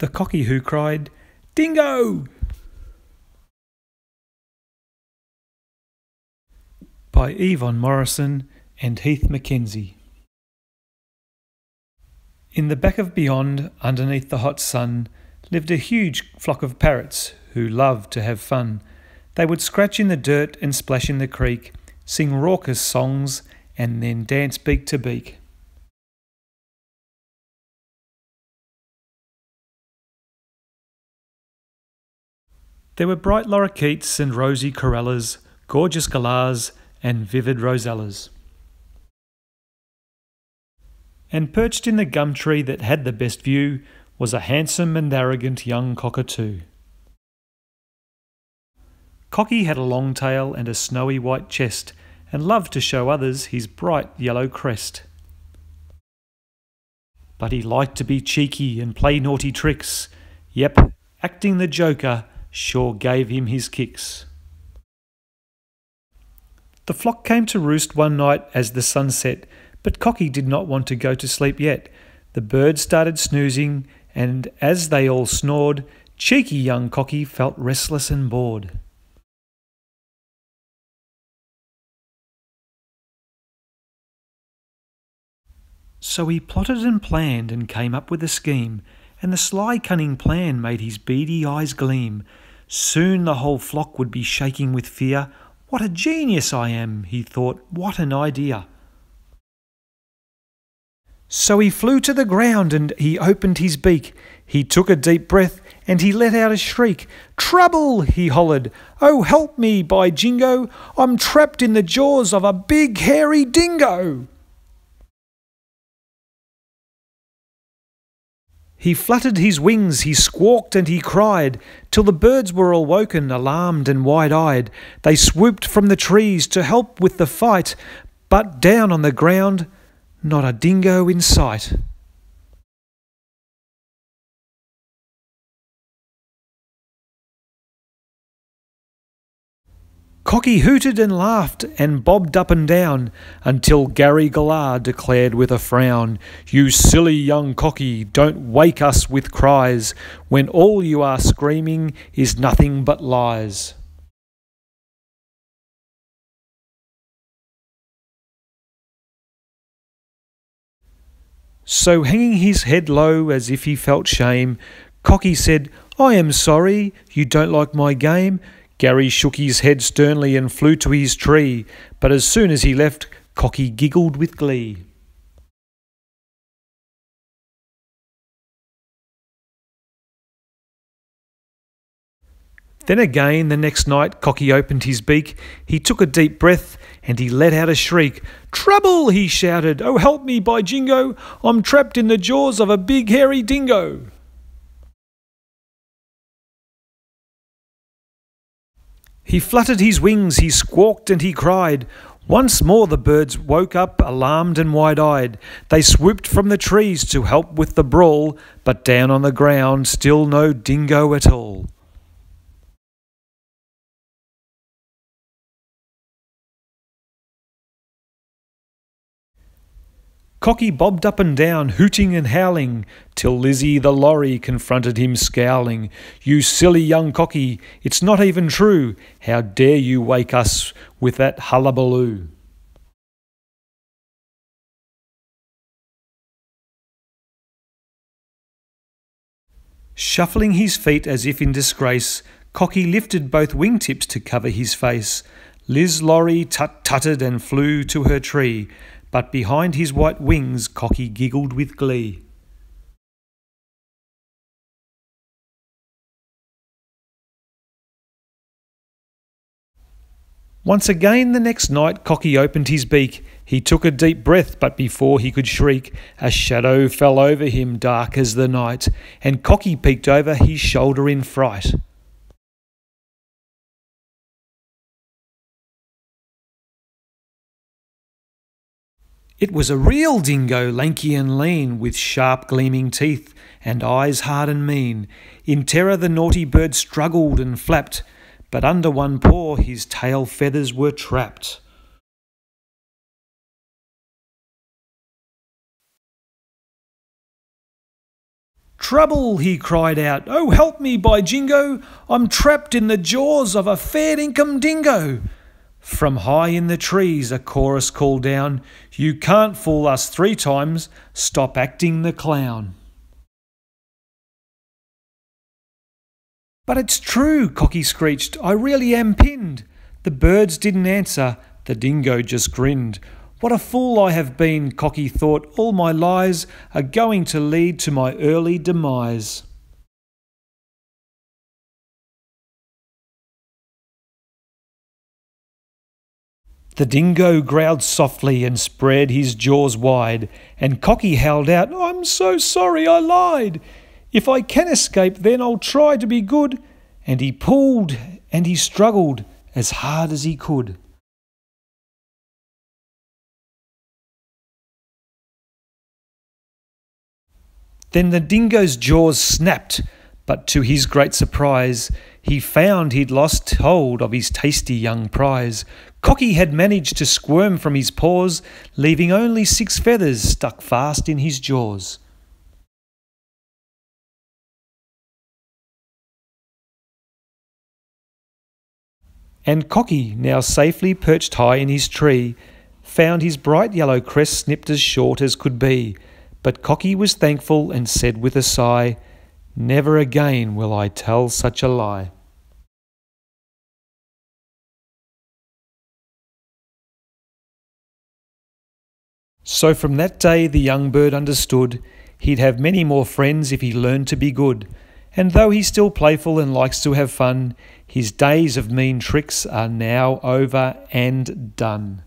The cocky who cried, Dingo! By Yvonne Morrison and Heath McKenzie. In the back of beyond, underneath the hot sun, lived a huge flock of parrots who loved to have fun. They would scratch in the dirt and splash in the creek, sing raucous songs, and then dance beak to beak. There were bright lorikeets and rosy corellas, gorgeous galahs, and vivid rosellas. And perched in the gum tree that had the best view was a handsome and arrogant young cockatoo. Cocky had a long tail and a snowy white chest, and loved to show others his bright yellow crest. But he liked to be cheeky and play naughty tricks. Yep, acting the joker sure gave him his kicks. The flock came to roost one night as the sun set, but Cocky did not want to go to sleep yet. The birds started snoozing, and as they all snored, cheeky young Cocky felt restless and bored. So he plotted and planned and came up with a scheme, and the sly cunning plan made his beady eyes gleam. Soon the whole flock would be shaking with fear. What a genius I am, he thought, what an idea. So he flew to the ground and he opened his beak. He took a deep breath and he let out a shriek. Trouble! he hollered. Oh, help me, by jingo! I'm trapped in the jaws of a big hairy dingo! He fluttered his wings, he squawked and he cried, till the birds were all woken, alarmed and wide eyed. They swooped from the trees to help with the fight, but down on the ground, not a dingo in sight. Cocky hooted and laughed and bobbed up and down until Gary Galah declared with a frown, You silly young cocky, don't wake us with cries when all you are screaming is nothing but lies. So, hanging his head low as if he felt shame, Cocky said, I am sorry, you don't like my game. Gary shook his head sternly and flew to his tree, but as soon as he left, Cocky giggled with glee. Then again, the next night, Cocky opened his beak. He took a deep breath and he let out a shriek. Trouble! he shouted. Oh, help me, by jingo! I'm trapped in the jaws of a big hairy dingo. He fluttered his wings, he squawked and he cried. Once more the birds woke up, alarmed and wide eyed. They swooped from the trees to help with the brawl, but down on the ground, still no dingo at all. Cocky bobbed up and down, hooting and howling, till Lizzie the lorry confronted him scowling. You silly young cocky, it's not even true. How dare you wake us with that hullabaloo? Shuffling his feet as if in disgrace, Cocky lifted both wingtips to cover his face. Liz Lorry tut tutted and flew to her tree, but behind his white wings Cocky giggled with glee. Once again the next night Cocky opened his beak. He took a deep breath, but before he could shriek, a shadow fell over him dark as the night, and Cocky peeked over his shoulder in fright. It was a real dingo, lanky and lean, with sharp gleaming teeth and eyes hard and mean. In terror the naughty bird struggled and flapped, but under one paw his tail feathers were trapped. Trouble, he cried out. Oh, help me, by jingo! I'm trapped in the jaws of a fair income dingo. From high in the trees a chorus called down, You can't fool us three times, stop acting the clown. But it's true, Cocky screeched, I really am pinned. The birds didn't answer, the dingo just grinned. What a fool I have been, Cocky thought, all my lies are going to lead to my early demise. The dingo growled softly and spread his jaws wide, and Cocky howled out, I'm so sorry I lied. If I can escape, then I'll try to be good. And he pulled and he struggled as hard as he could. Then the dingo's jaws snapped, but to his great surprise, he found he'd lost hold of his tasty young prize. Cocky had managed to squirm from his paws, leaving only six feathers stuck fast in his jaws. And Cocky, now safely perched high in his tree, found his bright yellow crest snipped as short as could be. But Cocky was thankful and said with a sigh, Never again will I tell such a lie. So from that day the young bird understood he'd have many more friends if he learned to be good. And though he's still playful and likes to have fun, his days of mean tricks are now over and done.